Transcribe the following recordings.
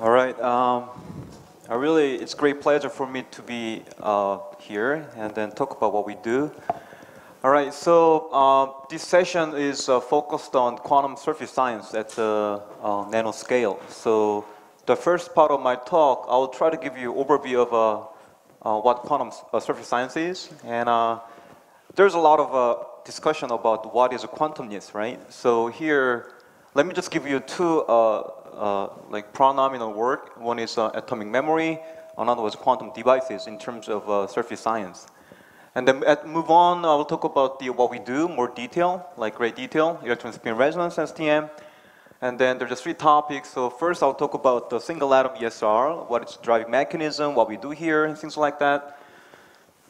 All right. Um, I really, it's great pleasure for me to be uh, here and then talk about what we do. All right. So uh, this session is uh, focused on quantum surface science at the uh, nanoscale. So the first part of my talk, I will try to give you overview of uh, uh, what quantum surface science is, and there's a lot of discussion about what is quantumness, right? So here, let me just give you two like pronominal work. One is uh, atomic memory, another was quantum devices in terms of uh, surface science. And then at move on, I will talk about the, what we do, more detail, like great detail, electron spin resonance, STM. And then there's just three topics. So first I'll talk about the single atom ESR, what its driving mechanism, what we do here, and things like that.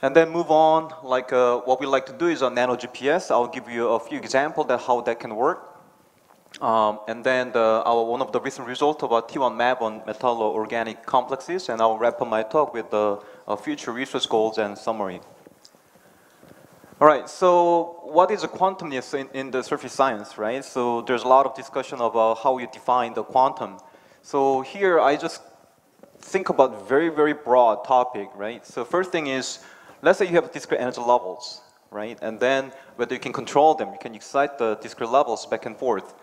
And then move on, like uh, what we like to do is on nano GPS. I'll give you a few examples that how that can work. Um, and then the, our, one of the recent results of our T1 map on metallo-organic complexes, and I'll wrap up my talk with the uh, future research goals and summary. All right, so what is a quantumness in, in the surface science, right? So there's a lot of discussion about how you define the quantum. So here I just think about very, very broad topic, right? So first thing is, let's say you have discrete energy levels, right? And then whether you can control them, you can excite the discrete levels back and forth.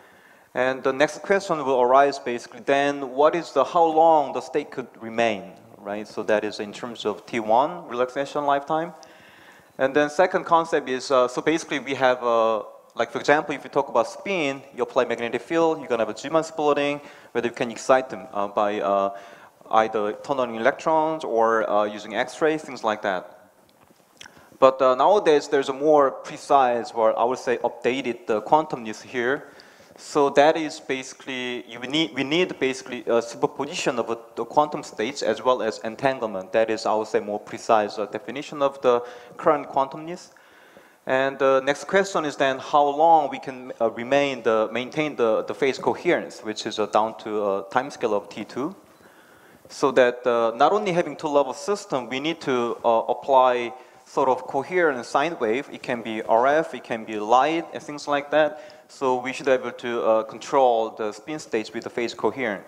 And the next question will arise basically then what is the how long the state could remain, right? So that is in terms of T1 relaxation lifetime. And then second concept is uh, so basically we have uh, like for example if you talk about spin, you apply magnetic field, you're gonna have a Zeeman splitting, whether you can excite them uh, by uh, either tunneling electrons or uh, using X-rays, things like that. But uh, nowadays there's a more precise or I would say updated quantumness here. So that is basically, need, we need basically a superposition of the quantum states as well as entanglement. That is, I would say, more precise uh, definition of the current quantumness. And the next question is then how long we can uh, remain the, maintain the, the phase coherence, which is uh, down to a time scale of T2. So that uh, not only having two-level system, we need to uh, apply sort of coherent sine wave. It can be RF, it can be light, and things like that so we should be able to uh, control the spin states with the phase coherent.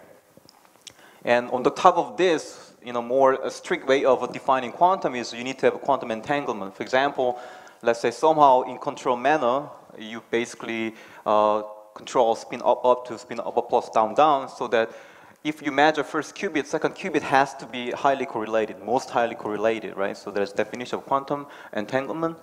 And on the top of this, you know, more a strict way of defining quantum is you need to have quantum entanglement. For example, let's say somehow in control manner, you basically uh, control spin up, up to spin up, up, plus, down, down, so that if you measure first qubit, second qubit has to be highly correlated, most highly correlated, right? So there's definition of quantum entanglement.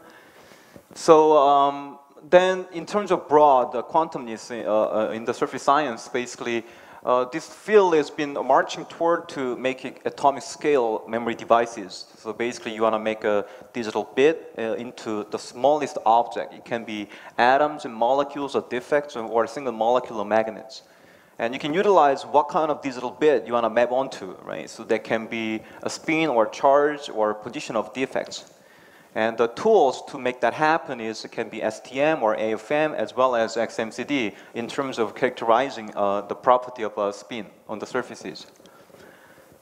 So um, then in terms of broad uh, quantumness uh, uh, in the surface science, basically, uh, this field has been marching toward to making atomic scale memory devices. So basically, you want to make a digital bit uh, into the smallest object. It can be atoms and molecules or defects or single molecular magnets. And you can utilize what kind of digital bit you want to map onto, right? So that can be a spin or charge or position of defects. And the tools to make that happen is it can be STM or AFM as well as XMCD in terms of characterizing uh, the property of a spin on the surfaces.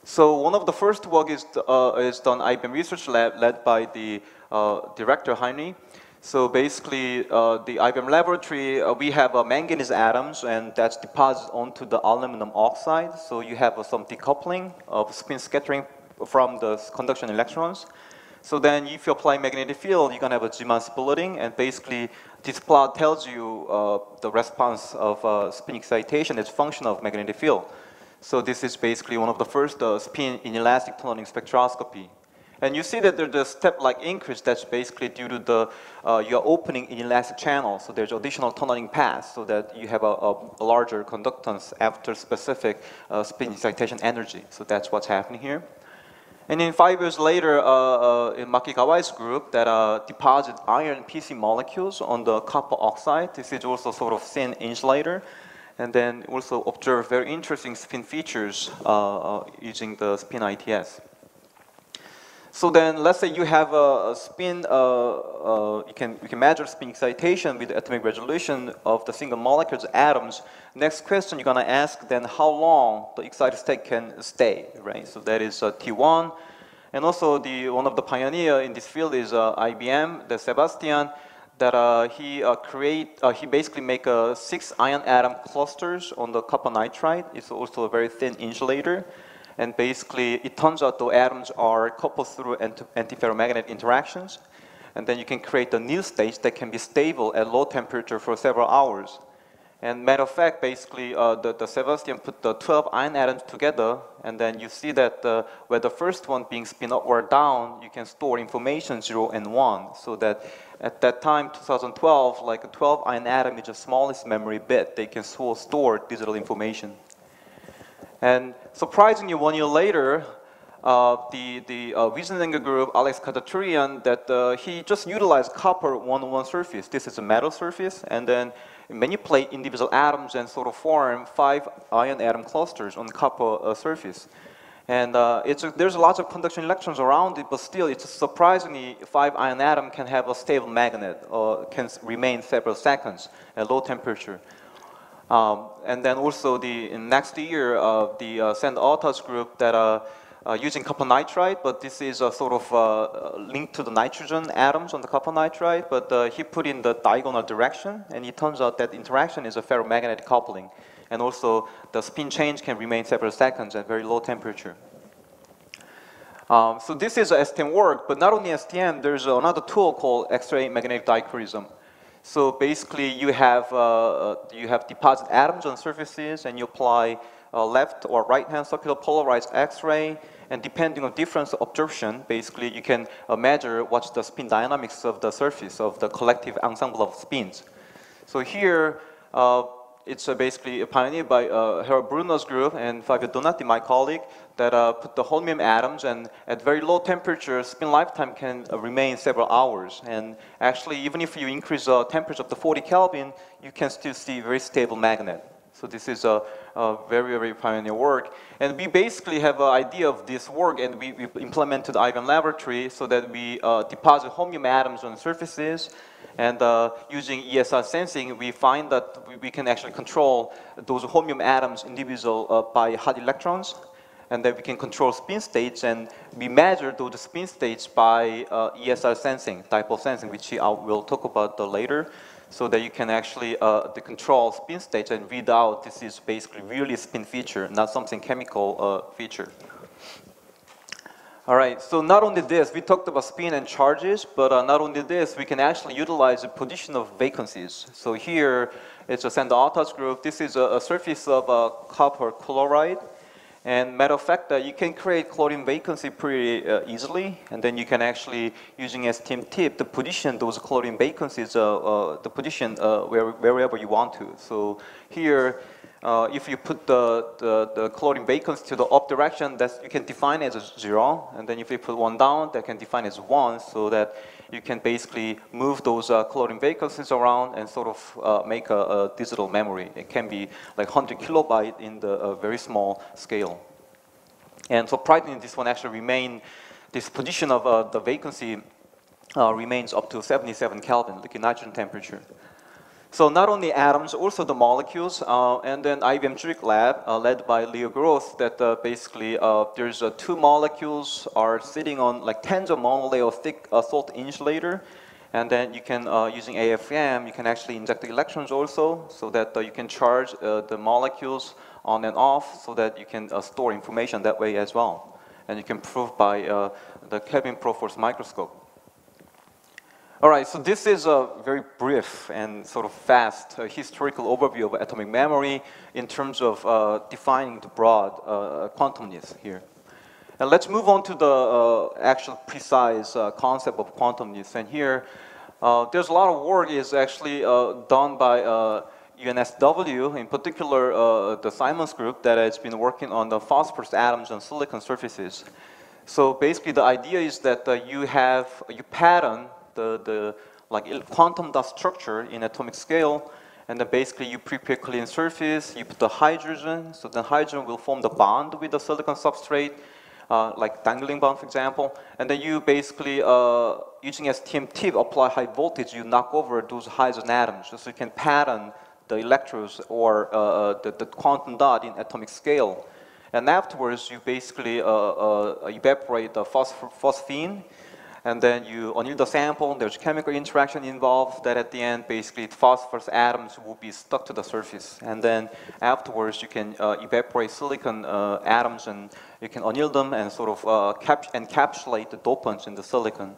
So one of the first work is, uh, is done IBM Research Lab led by the uh, director Heinrich. So basically, uh, the IBM laboratory, uh, we have uh, manganese atoms and that's deposited onto the aluminum oxide. So you have some decoupling of spin scattering from the conduction electrons. So then if you apply magnetic field, you're gonna have a Zeeman splitting and basically this plot tells you uh, the response of uh, spin excitation as function of magnetic field. So this is basically one of the first uh, spin inelastic tunneling spectroscopy. And you see that there's a step-like increase that's basically due to the, uh, you're opening inelastic channel. So there's additional tunneling path so that you have a, a, a larger conductance after specific uh, spin excitation energy. So that's what's happening here. And then five years later, uh, uh, in Maki Kawai's group that uh, deposit iron PC molecules on the copper oxide. This is also sort of thin insulator. And then also observe very interesting spin features uh, uh, using the spin ITS. So then let's say you have a, a spin, uh, uh, you, can, you can measure spin excitation with atomic resolution of the single molecules atoms. Next question you're gonna ask then how long the excited state can stay, right? So that is uh, T1. And also the, one of the pioneer in this field is uh, IBM, the Sebastian. that uh, he uh, create, he basically make six ion atom clusters on the copper nitride. It's also a very thin insulator. And basically, it turns out the atoms are coupled through antiferromagnetic interactions. And then you can create a Néel state that can be stable at low temperature for several hours. And matter of fact, basically, uh, the, the Sebastian put the 12 ion atoms together, and then you see that uh, where the first one being spin up or down, you can store information 0 and 1. So that at that time, 2012, like a 12 ion atom is the smallest memory bit. They can store digital information. And surprisingly, one year later, uh, the, the uh, group, Alex Khajetoorians, that uh, he just utilized copper one-on-one surface. This is a metal surface, and then manipulate individual atoms and sort of form five ion atom clusters on copper uh, surface. And uh, a, there's lots of conduction electrons around it, but still, it's surprisingly five ion atom can have a stable magnet or can remain several seconds at low temperature. Um, and then also the next year, uh, the uh, Sander Otte's group that uh, uh, using copper nitride, but this is a sort of uh, linked to the nitrogen atoms on the copper nitride, but uh, he put in the diagonal direction, and it turns out that interaction is a ferromagnetic coupling. And also, the spin change can remain several seconds at very low temperature. Um, so this is a STM work, but not only STM, there's another tool called X-ray magnetic dichroism. So basically, you have, uh, uh, you have deposit atoms on surfaces, and you apply uh, left or right-hand circular polarized X-ray, and depending on difference of absorption, basically you can uh, measure what's the spin dynamics of the surface of the collective ensemble of spins. So here, uh, it's uh, basically pioneered by Harald Brune's group and Fabio Donati, my colleague, that uh, put the holmium atoms and at very low temperature, spin lifetime can uh, remain several hours. And actually, even if you increase the temperature up to 40 Kelvin, you can still see very stable magnet. So this is a, a, very, very pioneer work. And we basically have an idea of this work and we, we implemented IBM laboratory so that we uh, deposit holmium atoms on surfaces and uh, using ESR sensing, we find that we, we, can actually control those holmium atoms individual uh, by hot electrons and then we can control spin states and we measure those spin states by uh, ESR sensing, dipole sensing, which I will talk about later so that you can actually uh, control spin state and read out this is basically really spin feature, not something chemical uh, feature. All right, so not only this, we talked about spin and charges, but uh, not only this, we can actually utilize the position of vacancies. So here, it's a Sander Otte's group. This is a, a surface of uh, copper chloride. And matter of fact, uh, you can create chlorine vacancy pretty uh, easily, and then you can actually, using STM tip, to position those chlorine vacancies, uh, uh the position uh, where, wherever you want to. So here, uh, if you put the, the, the, chlorine vacancy to the up direction, that you can define as a zero, and then if you put one down, that can define as one, so that you can basically move those uh, chlorine vacancies around and sort of uh, make a, a, digital memory. It can be like 100 kilobyte in the uh, very small scale. And so surprisingly, this one actually remain, this position of uh, the vacancy uh, remains up to 77 Kelvin, liquid nitrogen temperature. So not only atoms, also the molecules, uh, and then IBM Zurich lab, uh, led by Leo Gross, that uh, basically uh, there's uh, two molecules are sitting on like tens of monolayer thick uh, salt insulator, and then you can, using AFM, you can actually inject the electrons also, so that you can charge the molecules on and off, so that you can store information that way as well. And you can prove by the Kelvin probe force microscope. All right, so this is a very brief and sort of fast uh, historical overview of atomic memory in terms of uh, defining the broad uh, quantumness here. And let's move on to the uh, actual precise uh, concept of quantumness. And here, uh, there's a lot of work is actually done by UNSW, in particular the Simmons group that has been working on the phosphorus atoms on silicon surfaces. So basically the idea is that you have, you pattern the, the like quantum dot structure in atomic scale, and then basically you prepare clean surface, you put the hydrogen, so then hydrogen will form the bond with the silicon substrate, uh, like dangling bond, for example, and then you basically, uh, using STM tip, apply high voltage, you knock over those hydrogen atoms, so you can pattern the electrodes or uh, uh the, the, quantum dot in atomic scale. And afterwards, you basically uh, uh, evaporate the phosphine, and then you anneal the sample, there's chemical interaction involved that at the end, basically phosphorus atoms will be stuck to the surface. And then afterwards, you can uh, evaporate silicon uh, atoms and you can anneal them and sort of uh, cap encapsulate the dopants in the silicon.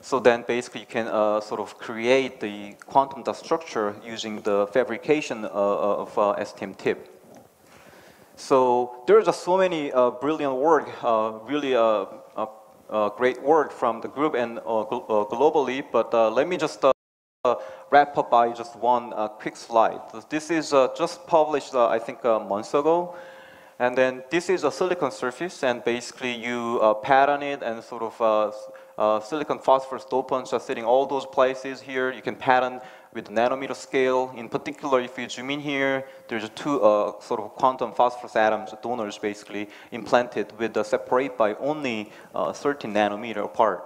So then basically you can uh, sort of create the quantum dot structure using the fabrication uh, of uh, STM tip. So there's just so many brilliant work, really uh, great work from the group and uh, gl uh, globally, but let me just wrap up by just one quick slide. This is just published, I think, months ago. And then this is a silicon surface, and basically you uh, pattern it and sort of uh, uh, silicon phosphorus dopants are sitting all those places here. You can pattern with nanometer scale. In particular, if you zoom in here, there's two uh, sort of quantum phosphorus atoms, donors basically, implanted with the separate by only uh, 13 nanometer apart.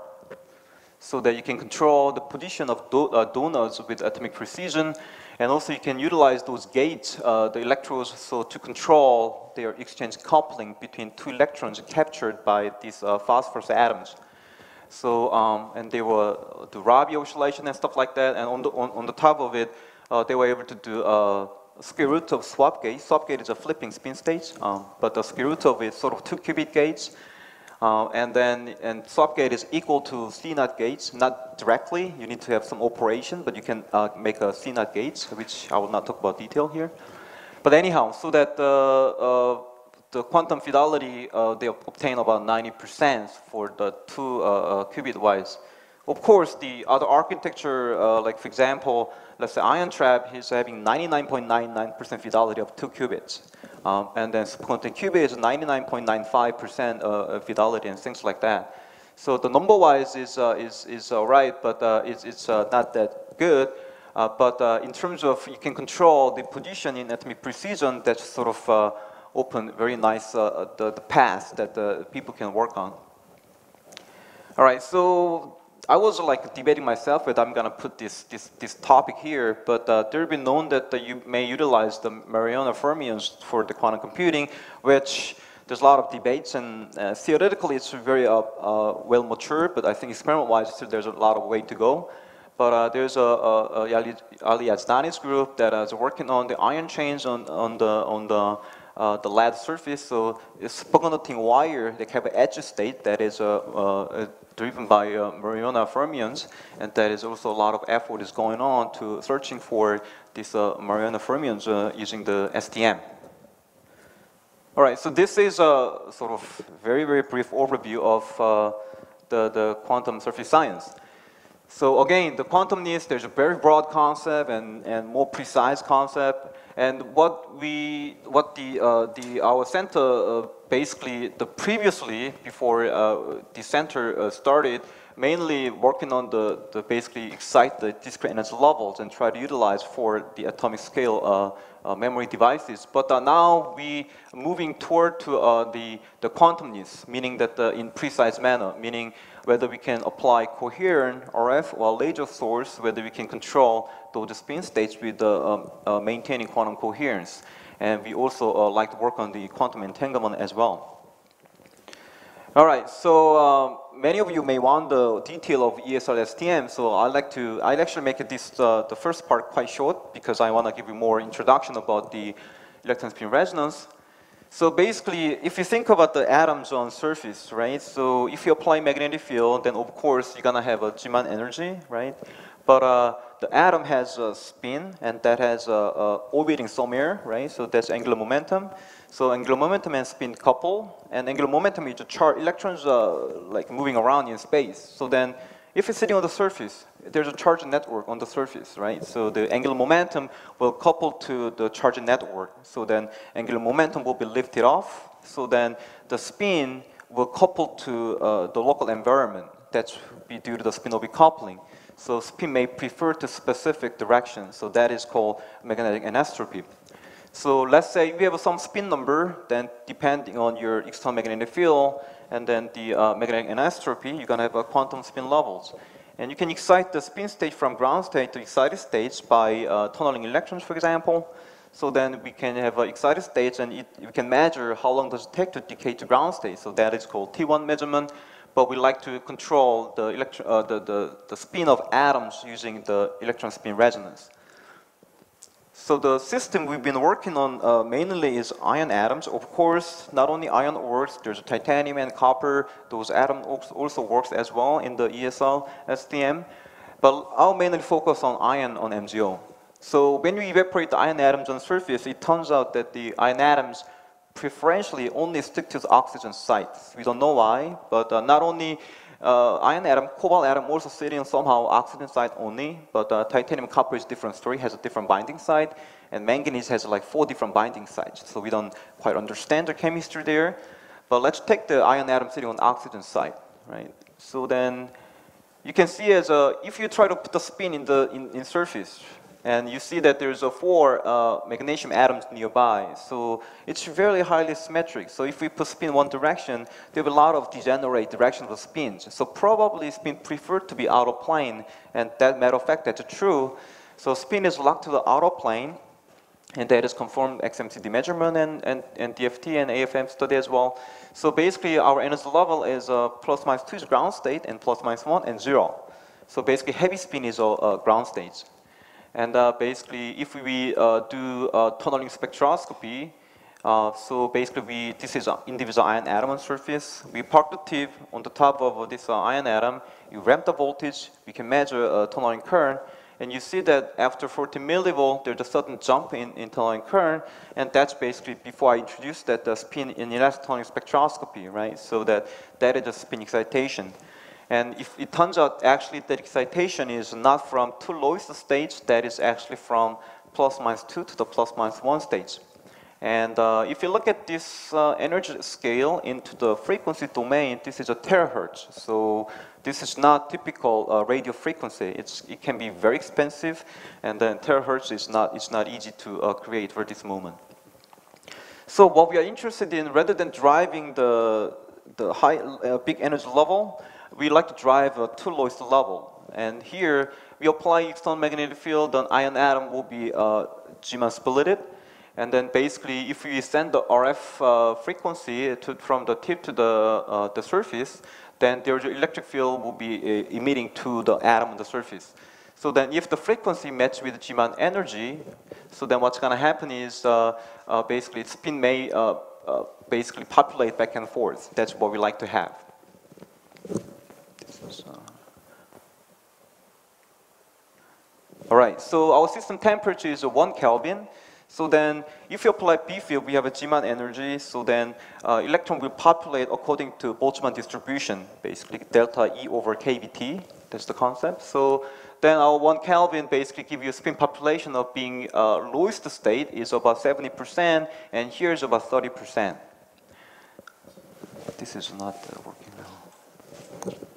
So that you can control the position of do uh, donors with atomic precision, and also you can utilize those gates, uh, the electrodes, so to control their exchange coupling between two electrons captured by these uh, phosphorus atoms. So, um, and they were do Rabi oscillation and stuff like that. And on the, on, on the top of it, uh, they were able to do uh, square root of swap gate. Swap gate is a flipping spin state, um, but the square root of it is sort of two qubit gates. Uh, and then, and swap gate is equal to CNOT gates, not directly. You need to have some operation, but you can uh, make a CNOT gates, which I will not talk about detail here. But anyhow, so that the uh, the quantum fidelity, uh, they obtain about 90% for the two uh, uh, qubit wise. Of course, the other architecture, uh, like for example, let's say ion trap is having 99.99% fidelity of two qubits. Um, and then superquantum qubit is 99.95% uh, fidelity and things like that. So the number wise is, uh, is, is all right, but it's, it's not that good. but in terms of you can control the position in atomic precision, that's sort of open very nice uh, the, the path that people can work on. All right, so I was like debating myself whether I'm gonna put this, this, this topic here, but uh, there have been known that uh, you may utilize the Majorana fermions for the quantum computing, which there's a lot of debates and uh, theoretically it's very uh, uh, well mature, but I think experiment-wise there's a lot of way to go. But uh, there's a, a, a Ali Yazdani's group that is working on the ion chains on, on the, on the uh, the lead surface. So it's superconducting wire that have an edge state that is uh, uh, driven by uh, Majorana fermions, and that is also a lot of effort is going on to searching for these uh, Majorana fermions using the STM. All right, so this is a sort of very, very brief overview of the, the quantum surface science. So again, the quantum needs, there's a very broad concept and, and more precise concept. And what we, what the, uh, the our center uh, basically, the previously before uh, the center uh, started, mainly working on the, the basically excite the discrete energy levels and try to utilize for the atomic scale uh, uh, memory devices. But now we moving toward to the the quantumness, meaning that in precise manner, meaning whether we can apply coherent RF or laser source, whether we can control those spin states with um, uh, maintaining quantum coherence. And we also uh, like to work on the quantum entanglement as well. All right, so um, many of you may want the detail of ESR STM, so I'd like to, I'd actually make this, uh, the first part quite short because I want to give you more introduction about the electron spin resonance. So basically, if you think about the atoms on surface, right? So if you apply magnetic field, then of course you're gonna have a Zeeman energy, right? But uh, the atom has a spin, and that has a, a orbiting somewhere, right? So that's angular momentum. So angular momentum and spin couple, and angular momentum is the charge electrons are like moving around in space. So then if it's sitting on the surface, there's a charge network on the surface, right? So the angular momentum will couple to the charge network. So then angular momentum will be lifted off. So then the spin will couple to uh, the local environment. That's be due to the spin-orbit coupling. So spin may prefer to specific direction. So that is called magnetic anisotropy. So let's say you have some spin number, then depending on your external magnetic field, and then the uh, magnetic anisotropy, you're going to have a quantum spin levels. And you can excite the spin state from ground state to excited states by uh, tunneling electrons, for example. So then we can have uh, excited states and it, we can measure how long does it take to decay to ground state. So that is called T1 measurement. but we like to control the, uh, the, the, the spin of atoms using the electron spin resonance. So the system we've been working on uh, mainly is ion atoms. Of course, not only ion works, there's titanium and copper. Those atoms also works as well in the ESL STM. But I'll mainly focus on ion on MGO. So when you evaporate the ion atoms on surface, it turns out that the ion atoms preferentially only stick to the oxygen sites. We don't know why, but uh, not only uh, iron atom, cobalt atom also sitting on somehow oxygen side only, but uh, titanium copper is different story, has a different binding site, and manganese has like four different binding sites. So we don't quite understand the chemistry there. But let's take the iron atom sitting on oxygen side, right? So then you can see as a, if you try to put the spin in the in, in surface, and you see that there's a four uh, magnesium atoms nearby. So it's very highly symmetric. So if we put spin one direction, there are a lot of degenerate directions of spins. So probably spin preferred to be out of plane. And that matter of fact, that's true. So spin is locked to the outer plane. And that is confirmed XMCD measurement and, and, and DFT and AFM study as well. So basically our energy level is uh, plus minus 2 is ground state and plus minus 1 and 0. So basically heavy spin is a, a ground state. And uh, basically, if we uh, do uh, tunneling spectroscopy, so basically, we, this is an individual ion atom on surface. We park the tip on the top of this ion atom. You ramp the voltage. We can measure a tunneling current. And you see that after 40 millivolt, there's a sudden jump in, in tunneling current. And that's basically before I introduced that the spin in tunneling spectroscopy, right? So that, that is a spin excitation. And if it turns out actually that excitation is not from two lowest states, that is actually from plus minus 2 to the plus minus 1 stage. And uh, if you look at this uh, energy scale into the frequency domain, this is a terahertz. So this is not typical uh, radio frequency. It's, it can be very expensive, and then terahertz is not, it's not easy to uh, create for this moment. So what we are interested in, rather than driving the, the high, uh, big energy level, we like to drive a two lowest level. And here, we apply external magnetic field, then ion atom will be uh, Zeeman splitted. And then basically, if we send the RF uh, frequency to, from the tip to the, uh, the surface, then the electric field will be uh, emitting to the atom on the surface. So then if the frequency matches with Zeeman energy, so then what's going to happen is uh, uh, basically spin may basically populate back and forth. That's what we like to have. All right, so our system temperature is 1 Kelvin. So then, if you apply B field, we have a Zeeman energy. So then, uh, electron will populate according to Boltzmann distribution, basically delta E over KBT. That's the concept. So then, our 1 Kelvin basically give you a spin population of being uh, lowest state is about 70%, and here is about 30%. This is not uh, working now.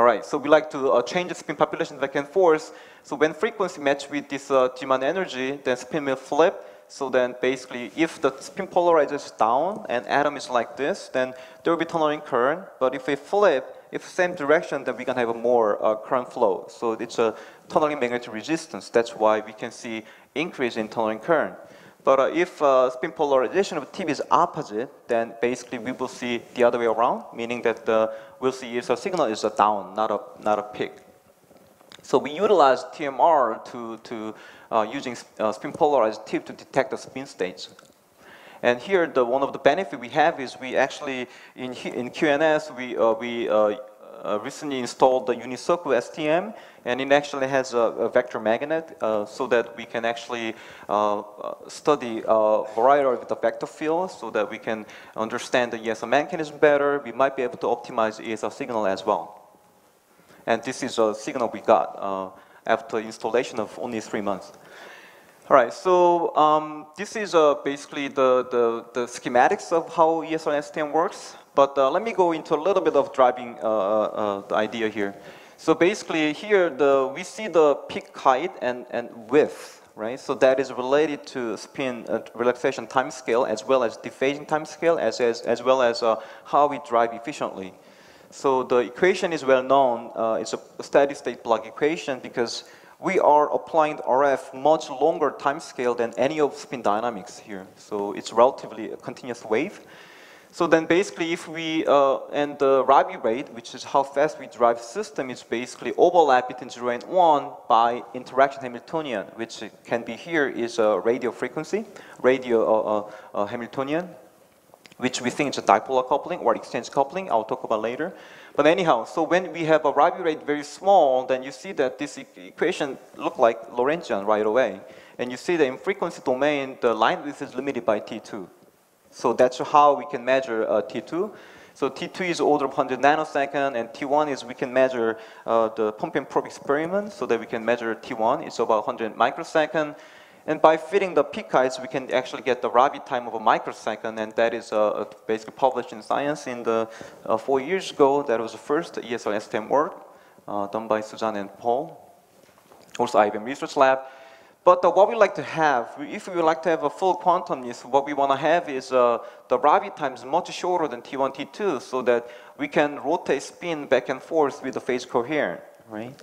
All right, so we like to uh, change the spin population back and forth. So when frequency match with this uh, Zeeman energy, then spin will flip. So then basically, if the spin polarizes down and atom is like this, then there will be tunneling current. But if we flip, if same direction, then we can have a more uh, current flow. So it's a tunneling magnetic resistance. That's why we can see increase in tunneling current. But uh, if uh, spin polarization of tip is opposite, then basically we will see the other way around, meaning that the, we'll see if the signal is a down, not a, not a peak. So we utilize TMR to, to uh, using uh, spin polarized tip to detect the spin states. And here, the, one of the benefit we have is we actually, in, in QNS, we, uh, we uh, uh, recently installed the Unisoku STM, and it actually has a, a vector magnet uh, so that we can actually uh, uh study a variety of the vector fields so that we can understand the ESR mechanism better. We might be able to optimize ESR signal as well. And this is a signal we got uh, after installation of only three months. All right, so um, this is uh, basically the, the, the, schematics of how ESR STM works. But uh, let me go into a little bit of driving uh, uh, the idea here. So basically here, the, we see the peak height and, and width, right? So that is related to spin uh, relaxation time scale as well as dephasing time scale as, as, as well as uh, how we drive efficiently. So the equation is well known. Uh, it's a steady state Bloch equation because we are applying RF much longer time scale than any of spin dynamics here. So it's relatively a continuous wave. So then basically if we, uh, and the Rabi rate, which is how fast we drive system, is basically overlap between 0 and 1 by interaction Hamiltonian, which can be here is a radio frequency, radio uh, uh, uh, Hamiltonian, which we think is a dipolar coupling or exchange coupling, I'll talk about later. But anyhow, so when we have a Rabi rate very small, then you see that this equation look like Lorentzian right away. And you see that in frequency domain, the line width is limited by T2. So that's how we can measure uh, T2. So T2 is order of 100 nanosecond, and T1 is we can measure uh, the pump and probe experiment so that we can measure T1. It's about 100 microsecond. And by fitting the peak heights, we can actually get the Rabi time of a microsecond, and that is uh, basically published in Science in the uh, four years ago. That was the first ESR STM work uh, done by Suzanne and Paul, also IBM Research Lab. But uh, what we like to have, if we would like to have a full quantum, is what we want to have is uh, the Rabi time is much shorter than T1, T2, so that we can rotate spin back and forth with the phase coherent, right?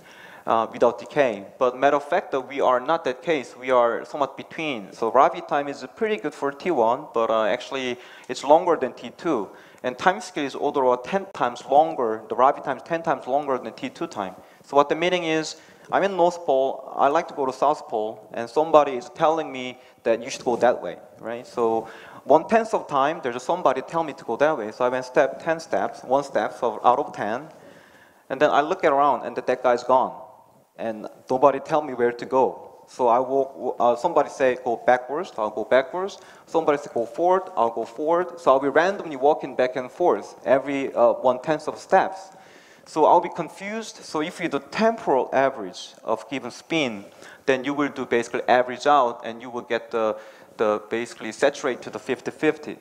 Uh, without decay. But matter of fact, uh, we are not that case. We are somewhat between. So Rabi time is pretty good for T1, but uh, actually it's longer than T2. And time scale is order of 10 times longer. The Rabi time is 10 times longer than T2 time. So what the meaning is, I'm in North Pole, I like to go to South Pole, and somebody is telling me that you should go that way, right? So one tenth of time, there's somebody tell me to go that way. So I went step 10 steps, one step, so out of 10. And then I look around and that, guy's gone. And nobody tell me where to go. So I walk, uh, somebody say go backwards, I'll go backwards. Somebody say go forward, I'll go forward. So I'll be randomly walking back and forth every uh, one tenth of steps. So I'll be confused. So if you do temporal average of given spin, then you will do basically average out and you will get the, the basically saturate to the 50-50.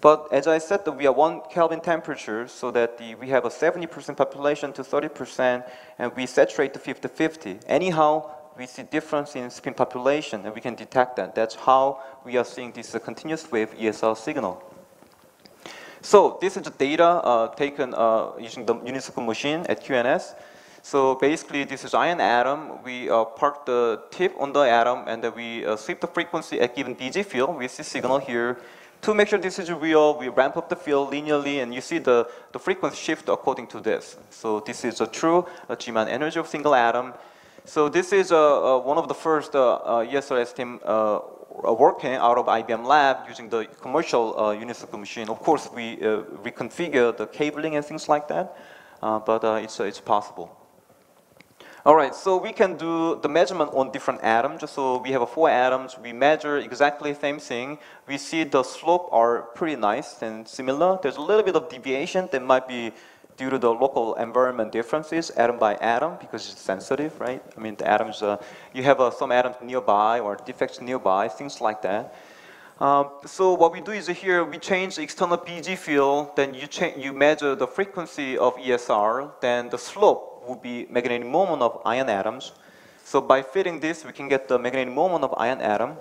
But as I said, that we are one Kelvin temperature, so that the, we have a 70% population to 30%, and we saturate to 50-50. Anyhow, we see difference in spin population, and we can detect that. That's how we are seeing this continuous wave ESR signal. So this is the data uh, taken uh, using the Unisoku machine at QNS. So basically, this is ion atom. We uh, park the tip on the atom, and then we uh, sweep the frequency at given BG field. We see signal here. To make sure this is real, we ramp up the field linearly, and you see the, the frequency shift according to this. So this is a true Zeeman energy of single atom. So this is uh, uh, one of the first uh, ESR STM uh, working out of IBM lab using the commercial uh, Unisoku machine. Of course, we uh, reconfigure the cabling and things like that, uh, but uh, it's, uh, it's possible. All right, so we can do the measurement on different atoms. So we have four atoms. We measure exactly the same thing. We see the slope are pretty nice and similar. There's a little bit of deviation that might be due to the local environment differences, atom by atom, because it's sensitive, right? I mean, the atoms, uh, you have uh, some atoms nearby or defects nearby, things like that. Um, so what we do is here, we change the external BG field, then you, you measure the frequency of ESR, then the slope would be magnetic moment of ion atoms. So by fitting this, we can get the magnetic moment of ion atom.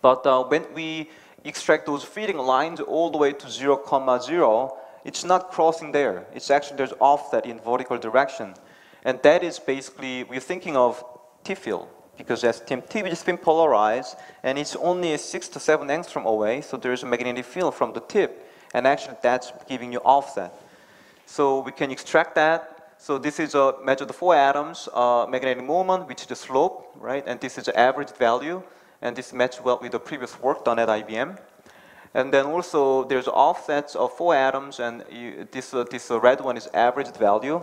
But uh, when we extract those feeding lines all the way to 0, comma 0, it's not crossing there. It's actually there's offset in vertical direction. And that is basically, we're thinking of T field because as T is spin polarized and it's only six to seven angstrom away, so there's a magnetic field from the tip. And actually that's giving you offset. So we can extract that. So this is a measure of the four atoms, uh, magnetic moment, which is the slope, right? And this is the average value. And this matches well with the previous work done at IBM. And then also there's offsets of four atoms, and you, this, uh, this uh, red one is averaged value.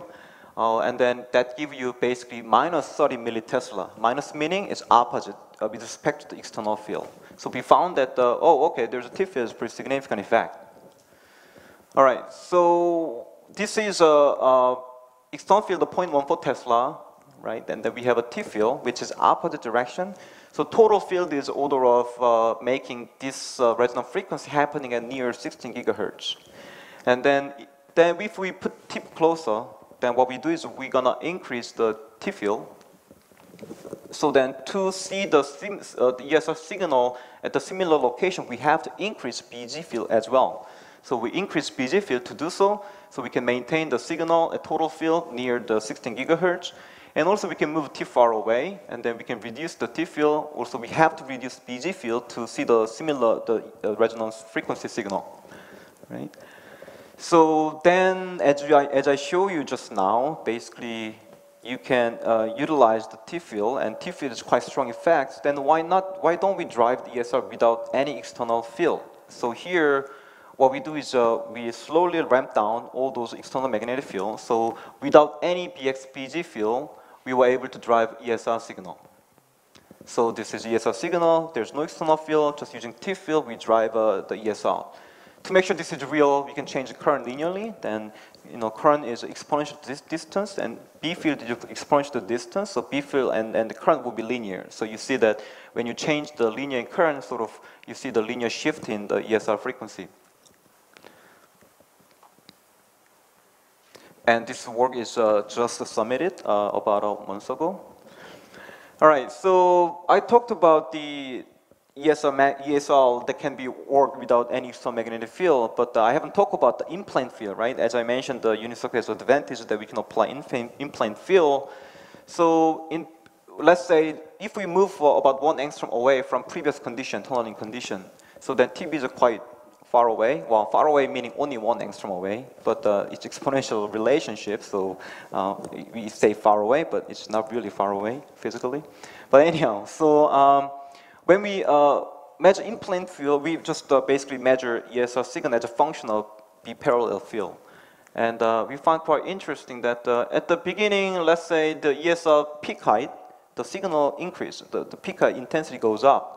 Uh, and then that gives you basically minus 30 millitesla. Minus meaning is opposite uh, with respect to the external field. So we found that, uh, oh, okay, there's a T-field, pretty significant effect. All right, so this is a, a external field of 0.14 Tesla, right? And then we have a T-field, which is opposite direction. So total field is order of uh, making this uh, resonant frequency happening at near 16 gigahertz. And then, then if we put tip closer, then what we do is we're gonna increase the T field. So then to see the, uh, the ESR signal at the similar location, we have to increase BG field as well. So we increase BG field to do so, so we can maintain the signal at total field near the 16 gigahertz. And also we can move T far away, and then we can reduce the T field. Also we have to reduce BG field to see the similar, the uh, resonance frequency signal. right? So then, as I, as I show you just now, basically you can uh, utilize the T field, and T field is quite strong effects. Then why not? Why don't we drive the ESR without any external field? So here, what we do is uh, we slowly ramp down all those external magnetic fields. So without any BXPG field, we were able to drive ESR signal. So this is ESR signal. There's no external field. Just using T field, we drive uh, the ESR. To make sure this is real, we can change the current linearly. Then, you know, current is exponential dis distance, and B field is exponential distance. So B field and, and the current will be linear. So you see that when you change the linear current, sort of, you see the linear shift in the ESR frequency. And this work is uh, just submitted uh, about a month ago. All right, so I talked about the ESL, ESL that can be worked without any magnetic field, but uh, I haven't talked about the in-plane field, right? As I mentioned, the Unisoku has advantage that we can apply in-plane field. So in, let's say if we move about one angstrom away from previous condition, tunneling condition, so then TB is quite far away. Well, far away meaning only one angstrom away, but uh, it's exponential relationship, so uh, we say far away, but it's not really far away physically. But anyhow, so um, when we uh, measure in-plane field, we just uh, basically measure ESR signal as a function of B parallel field. And uh, we find quite interesting that uh, at the beginning, let's say the ESR peak height, the signal increase, the, the peak height intensity goes up.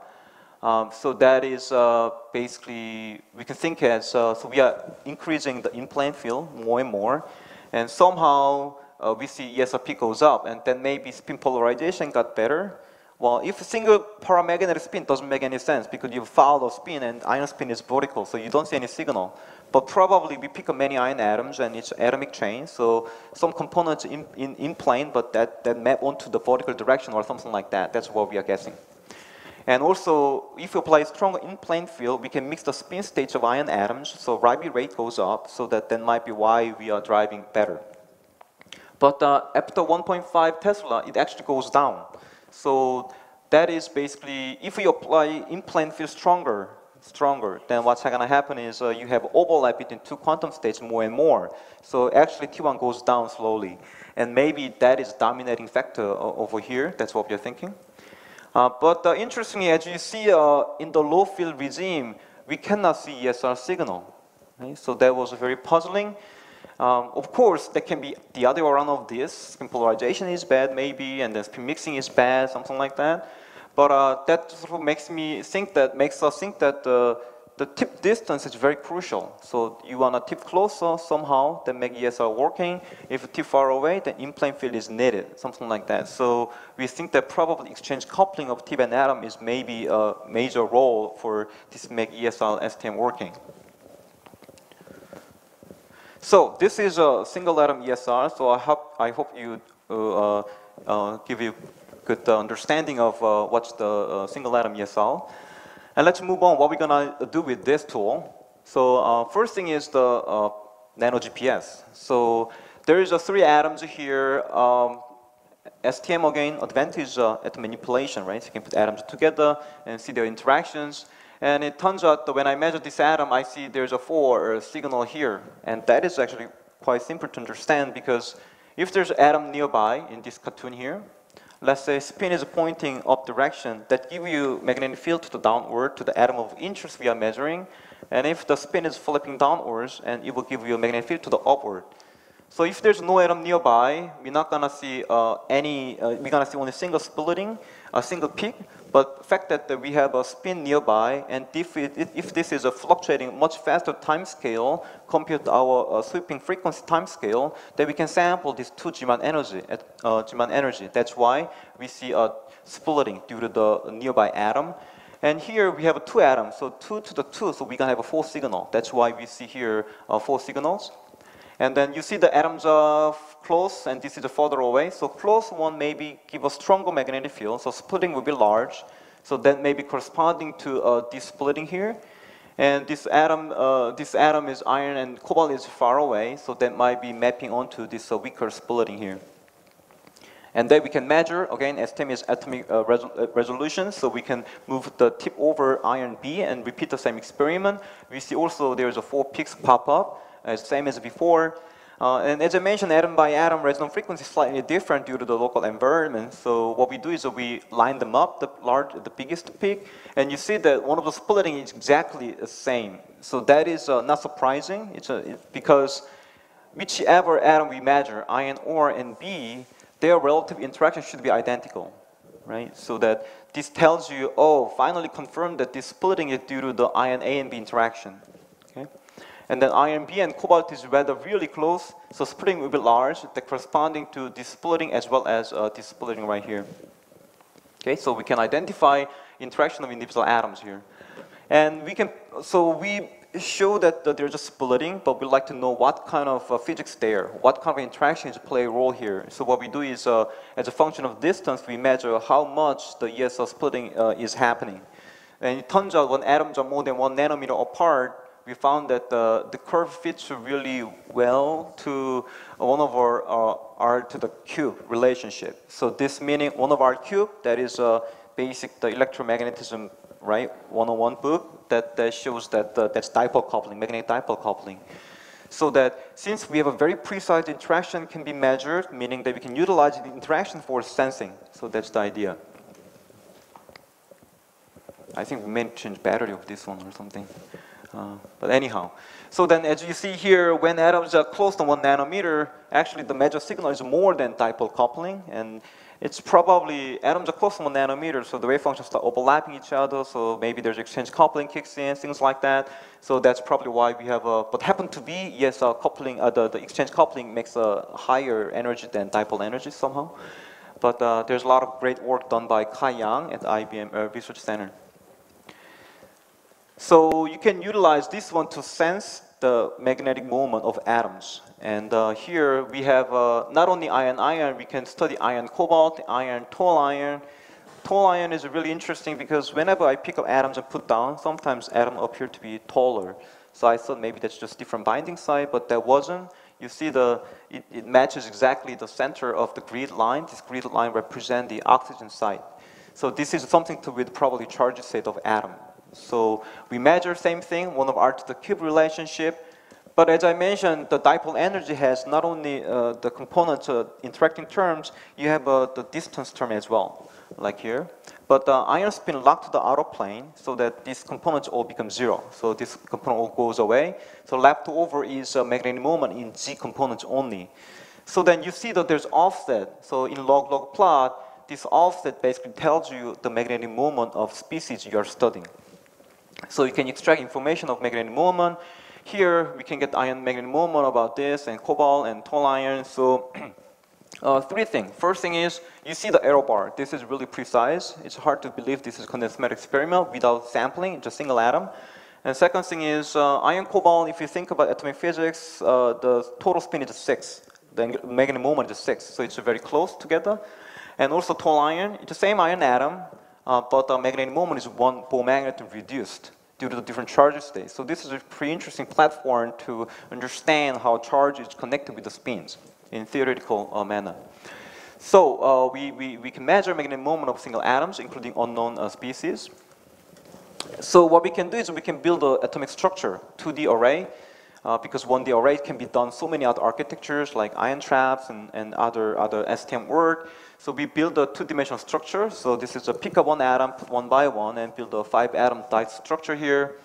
Um, so that is uh, basically, we can think as, uh, so we are increasing the in-plane field more and more, and somehow uh, we see ESRP goes up, and then maybe spin polarization got better. Well, if a single paramagnetic spin doesn't make any sense because you follow spin and ion spin is vertical, so you don't see any signal. But probably we pick up many ion atoms and it's atomic chain, so some components in, in, in plane, but that, that map onto the vertical direction or something like that. That's what we are guessing. And also, if you apply strong in-plane field, we can mix the spin states of ion atoms, so Rabi rate goes up, so that that might be why we are driving better. But uh, after 1.5 Tesla, it actually goes down. So that is basically, if we apply in-plane field stronger, stronger, then what's going to happen is uh, you have overlap between two quantum states more and more. So actually T1 goes down slowly. And maybe that is dominating factor over here. That's what we're thinking. Uh, but uh, interestingly, as you see uh, in the low field regime, we cannot see ESR signal. Right? So that was very puzzling. Um, of course, there can be the other way around of this. Spin polarization is bad, maybe, and then spin mixing is bad, something like that. But uh, that sort of makes me think that makes us think that uh, the tip distance is very crucial. So you want to tip closer somehow, then make ESR working. If tip far away, then in-plane field is needed, something like that. So we think that probably exchange coupling of tip and atom is maybe a major role for this make ESR STM working. So this is a single atom ESR. So I hope I hope you uh, uh, give you good understanding of uh, what's the uh, single atom ESR. And let's move on. What we're gonna do with this tool. So uh, first thing is the uh, nano GPS. So there is a three atoms here. Um, STM again, advantage uh, at manipulation, right? So you can put atoms together and see their interactions. And it turns out that when I measure this atom, I see there's a four signal here. And that is actually quite simple to understand because if there's an atom nearby in this cartoon here, let's say spin is pointing up direction, that give you magnetic field to the downward, to the atom of interest we are measuring. And if the spin is flipping downwards, and it will give you a magnetic field to the upward. So if there's no atom nearby, we're not gonna see uh, any, uh, we're gonna see only single splitting, a single peak, but the fact that we have a spin nearby, and if, it, if this is a fluctuating much faster time scale compared to our uh, sweeping frequency time scale, then we can sample this two Zeeman energy, at, uh, Zeeman energy. That's why we see a splitting due to the nearby atom. And here we have two atoms, so two to the two, so we can have a four signal. That's why we see here uh, four signals. And then you see the atoms are close, and this is further away. So close one maybe give a stronger magnetic field, so splitting will be large. So that may be corresponding to uh, this splitting here. And this atom, uh, this atom is iron and cobalt is far away, so that might be mapping onto this uh, weaker splitting here. And then we can measure, again, STM is atomic uh, resol uh, resolution, so we can move the tip over iron B and repeat the same experiment. We see also there's a four peaks pop up, as same as before. Uh, and as I mentioned, atom by atom resonance frequency is slightly different due to the local environment. So what we do is we line them up, the large, the biggest peak, and you see that one of the splitting is exactly the same. So that is uh, not surprising. It's, a, it's because whichever atom we measure, ion or and B, their relative interaction should be identical, right? So that this tells you, oh, finally confirmed that this splitting is due to the ion A and B interaction. And then iron B and cobalt is rather really close, so splitting will be large, the corresponding to this splitting as well as uh, this splitting right here. Okay, so we can identify interaction of individual atoms here. And we can, so we show that, there's a splitting, but we'd like to know what kind of uh, physics there, what kind of interactions play a role here. So what we do is, uh, as a function of distance, we measure how much the ESR splitting uh, is happening. And it turns out when atoms are more than one nanometer apart, we found that the, the curve fits really well to one of our uh, R to the cube relationship. So this meaning one of our cube, that is a basic the electromagnetism, right, 101 book, that, that shows that uh, that's dipole coupling, magnetic dipole coupling. So that since we have a very precise interaction can be measured, meaning that we can utilize the interaction for sensing. So that's the idea. I think we may change battery of this one or something. But anyhow, so then as you see here, when atoms are close to one nanometer, actually the measured signal is more than dipole coupling, and it's probably, atoms are close to one nanometer, so the wave functions start overlapping each other, so maybe there's exchange coupling kicks in, things like that. So that's probably why we have a, but happen to be, yes, uh, coupling, uh, the, the exchange coupling makes a higher energy than dipole energy somehow. But uh, there's a lot of great work done by Kai Yang at IBM uh, Research Center. So you can utilize this one to sense the magnetic moment of atoms. And uh, here we have uh, not only iron-iron, we can study iron-cobalt, iron-tall iron. Tall iron is really interesting because whenever I pick up atoms and put down, sometimes atoms appear to be taller. So I thought maybe that's just different binding site, but that wasn't. You see the, it, it matches exactly the center of the grid line. This grid line represents the oxygen site. So this is something to with probably charge state of atom. So we measure same thing, one of R to the cube relationship. But as I mentioned, the dipole energy has not only uh, the components uh, interacting terms, you have uh, the distance term as well, like here. But the ion spin locked to the outer plane so that these components all become zero. So this component all goes away. So left over is a magnetic moment in Z components only. So then you see that there's offset. So in log-log plot, this offset basically tells you the magnetic moment of species you are studying. So you can extract information of magnetic moment. Here we can get iron magnetic moment about this and cobalt and tall iron. So uh, three things. First thing is you see the arrow bar. This is really precise. It's hard to believe this is condensed matter experiment without sampling, just single atom. And second thing is uh, iron cobalt, if you think about atomic physics, uh, the total spin is 6. The magnetic moment is 6. So it's very close together. And also tall iron, it's the same iron atom, uh, but the magnetic moment is one Bohr magnet reduced due to the different charge states. So this is a pretty interesting platform to understand how charge is connected with the spins in theoretical uh, manner. So uh, we, we, we can measure magnetic moment of single atoms, including unknown uh, species. So what we can do is we can build an atomic structure, 2D array, uh, because 1D array can be done so many other architectures like ion traps and, and other, other STM work. So we build a two-dimensional structure. So this is a pick up one atom, put one by one, and build a five-atom dice structure here.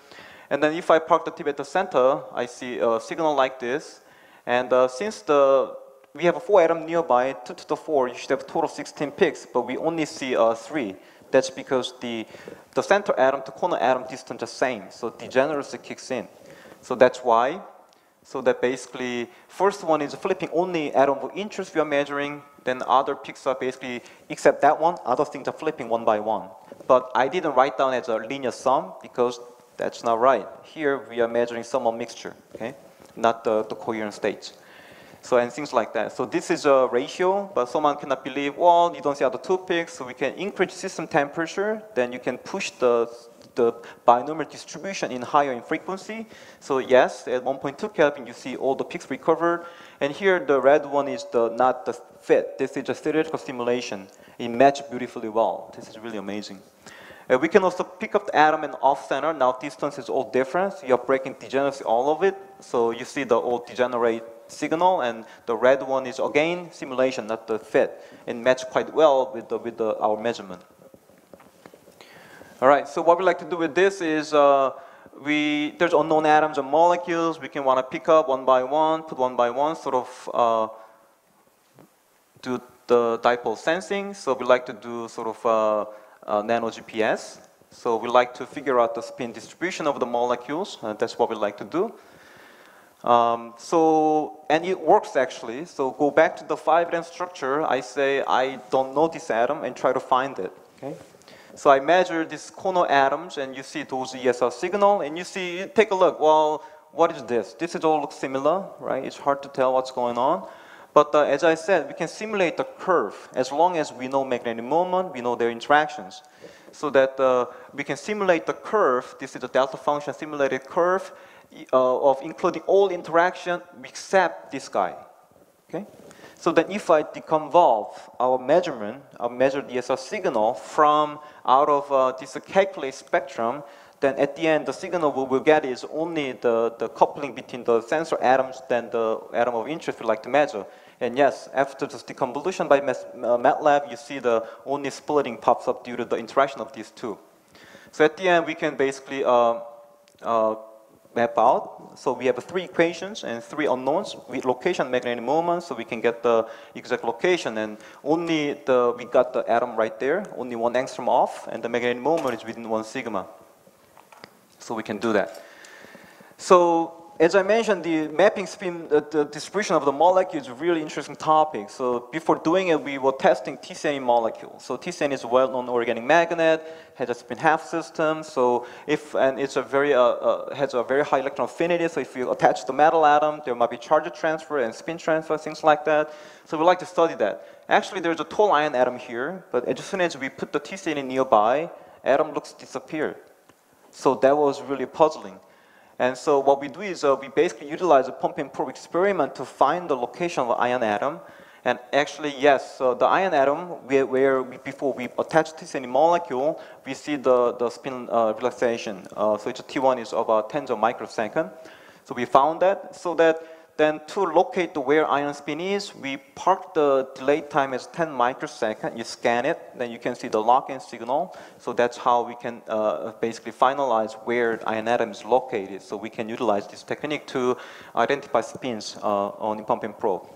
And then if I park the tip at the center, I see a signal like this. And uh, since the we have a four atom nearby, two to the four, you should have a total of 16 picks, but we only see uh, three. That's because the, the center atom to corner atom distance are the same, so degeneracy kicks in. So that's why. So that basically, first one is flipping only atom interest we are measuring, then other picks are basically, except that one, other things are flipping one by one. But I didn't write down as a linear sum because that's not right. Here we are measuring sum of mixture, okay? Not the, the coherent states. So and things like that. So this is a ratio, but someone cannot believe, well, you don't see other two picks, so we can increase system temperature, then you can push the the binomial distribution in higher in frequency. So yes, at 1.2 Kelvin, you see all the peaks recovered. And here, the red one is the not the fit. This is a theoretical simulation. It matched beautifully well. This is really amazing. Uh, we can also pick up the atom and off-center. Now distance is all different. You're breaking degeneracy all of it. So you see the old degenerate signal, and the red one is again simulation, not the fit. It matched quite well with, the, with the, our measurement. All right, so what we like to do with this is uh, we, there's unknown atoms and molecules. We can want to pick up one by one, put one by one, sort of uh, do the dipole sensing. So we like to do sort of uh, uh, nano GPS. So we like to figure out the spin distribution of the molecules. Uh, that's what we like to do. Um, so, and it works actually. So go back to the five valence structure. I say I don't know this atom and try to find it. Okay. So I measure these corner atoms and you see those ESR signal and you see, you take a look, well, what is this? This is all looks similar, right? It's hard to tell what's going on. But uh, as I said, we can simulate the curve as long as we know magnetic moment, we know their interactions. So that uh, we can simulate the curve, this is the delta function simulated curve uh, of including all interaction except this guy, okay? So then if I deconvolve our measurement, our measured ESR signal from out of uh, this calculated spectrum, then at the end, the signal we will get is only the, the coupling between the sensor atoms than the atom of interest we like to measure. And yes, after this deconvolution by uh, MATLAB, you see the only splitting pops up due to the interaction of these two. So at the end, we can basically uh, uh, map out. So we have three equations and three unknowns with location magnetic moment, so we can get the exact location. And only the we got the atom right there, only one angstrom off, and the magnetic moment is within one sigma. So we can do that. So as I mentioned, the mapping spin, uh, the distribution of the molecule is a really interesting topic. So before doing it, we were testing TCNE molecule. So TCNE is a well-known organic magnet, has a spin half system. So if and it's a very uh, uh, has a very high electron affinity. So if you attach the metal atom, there might be charge transfer and spin transfer, things like that. So we like to study that. Actually, there's a tall ion atom here, but as soon as we put the TCNE nearby, atom looks disappeared. So that was really puzzling. And so what we do is uh, we basically utilize a pump and probe experiment to find the location of the ion atom. And actually, yes, so the ion atom, where, where we, before we attach this any molecule, we see the, the spin uh, relaxation. Uh, so it's a T1 is about tens of microsecond. So we found that so that then to locate the where ion spin is, we park the delay time as 10 microsecond. You scan it, then you can see the lock-in signal. So that's how we can uh, basically finalize where ion atom is located. So we can utilize this technique to identify spins uh, on the pump and probe.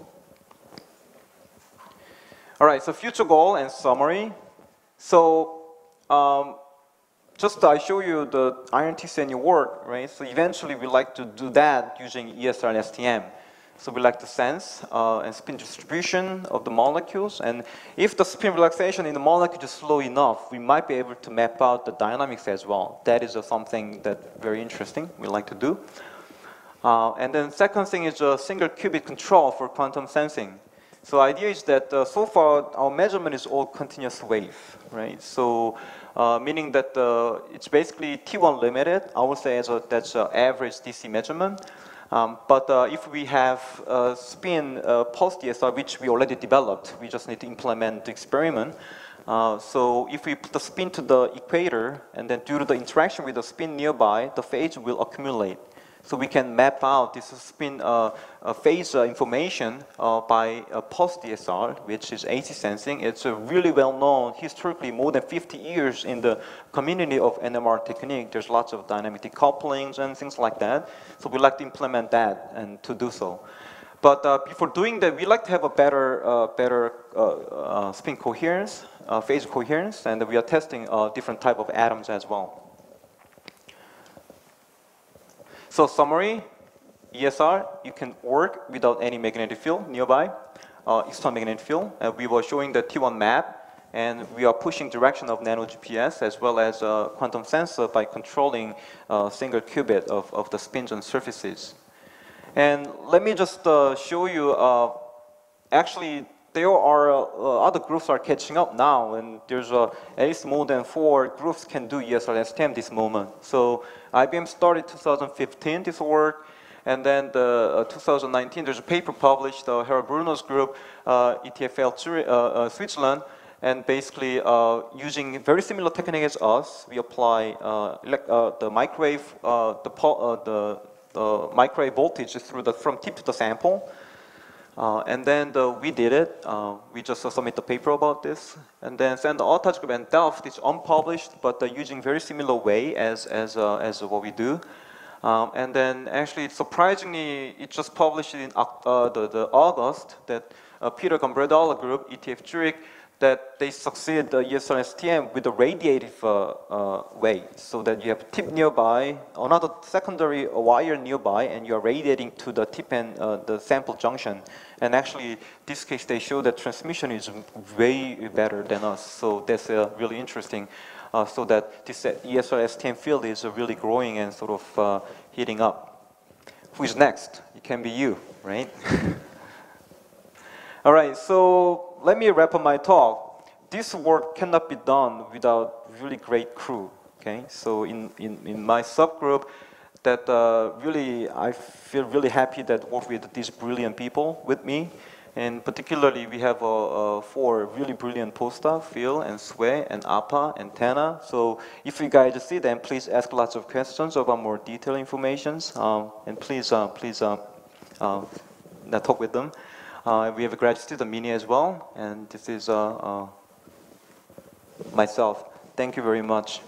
All right, so future goal and summary. So um, just I show you the iron TCNE work, right? So eventually we like to do that using ESR and STM. So we like to sense uh, and spin distribution of the molecules. And if the spin relaxation in the molecule is slow enough, we might be able to map out the dynamics as well. That is uh, something that very interesting we like to do. Uh, and then second thing is a single qubit control for quantum sensing. So idea is that uh, so far our measurement is all continuous wave, right? So uh, meaning that uh, it's basically T1 limited. I would say that's an average DC measurement. Um, but uh, if we have spin uh, pulsed ESR, which we already developed, we just need to implement the experiment. Uh, so if we put the spin to the equator, and then due to the interaction with the spin nearby, the phase will accumulate. So we can map out this spin uh, uh, phase uh, information uh, by pulsed ESR, which is AC sensing. It's a really well known, historically more than 50 years in the community of NMR technique. There's lots of dynamic decouplings and things like that. So we like to implement that and to do so. But uh, before doing that, we like to have a better, uh, better uh, spin coherence, phase coherence, and we are testing different type of atoms as well. So summary, ESR, you can work without any magnetic field nearby, uh, external magnetic field. And we were showing the T1 map, and we are pushing direction of nano GPS as well as a quantum sensor by controlling uh, single qubit of, of the spins on surfaces. And let me just uh, show you, uh, actually, there are uh, other groups are catching up now, and there's uh, at least more than four groups can do ESR STM this moment. So IBM started 2015 this work, and then the, uh, 2019 there's a paper published, uh, Harald Brune's group, uh, EPFL uh, uh, Switzerland, and basically using very similar technique as us, we apply the microwave, the, the, the microwave voltage through the from tip to the sample. Uh, and then the, we did it. Uh, we just uh, submit the paper about this. And then Sander Otte group and Delft is unpublished, but using very similar way as, as, uh, as what we do. Um, and then actually, surprisingly, it just published in uh, the, the August that uh, Peter Gambardella group, ETH Zurich, that they succeed the ESR STM with a radiative uh, uh, way, so that you have tip nearby, another secondary wire nearby, and you are radiating to the tip and uh, the sample junction. And actually, this case, they show that transmission is way better than us. So that's uh, really interesting. Uh, so that this ESR STM field is really growing and sort of uh, heating up. Who is next? It can be you, right? All right, so let me wrap up my talk. This work cannot be done without really great crew. Okay, so in, in, in my subgroup, that uh, really I feel really happy that work with these brilliant people with me. And particularly, we have uh, uh, four really brilliant postdocs, Phil and Sway and Appa and Tana. So if you guys see them, please ask lots of questions about more detailed information. Um, and please, uh, please uh, uh, talk with them. Uh, we have a graduate student, Mini, as well, and this is uh, uh, myself. Thank you very much.